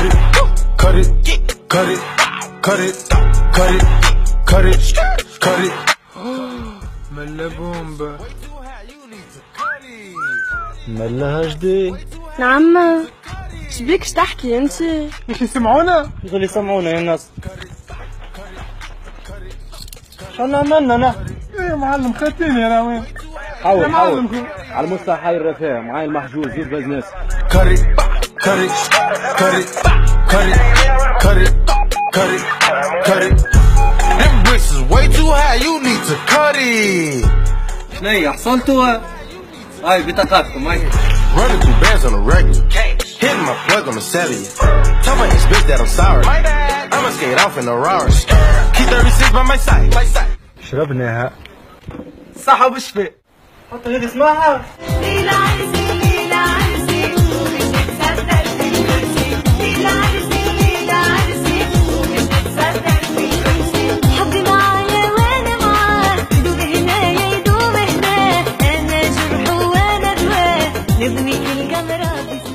cut it, cut it, cut it, cut it, cut it. ملا بومبا. ملاها جديد نعم. شبيك تحكي انت؟ مش يسمعونا. يقول يسمعونا يا ناس شو عملنا أنا. إيه معلم خدتيني يا وين؟ حاول حاول. على مستوى حي الرفاه معاي المحجوز زيد بزنس Cut it, cut it, cut it, cut it, cut it, cut it, cut it. Them bricks is way too high, you need to cut it. شنيا حصلتوا هاي بطاقاتكم هاي Running through bands on the regular. Hitting my plug on the cellular. Tell my ex bitch that I'm sorry. I'ma skate off in a Rari. Keep 36 by my side. شربناها صحة وبشفاء حتى غير اسمعها ليلى عايزة galera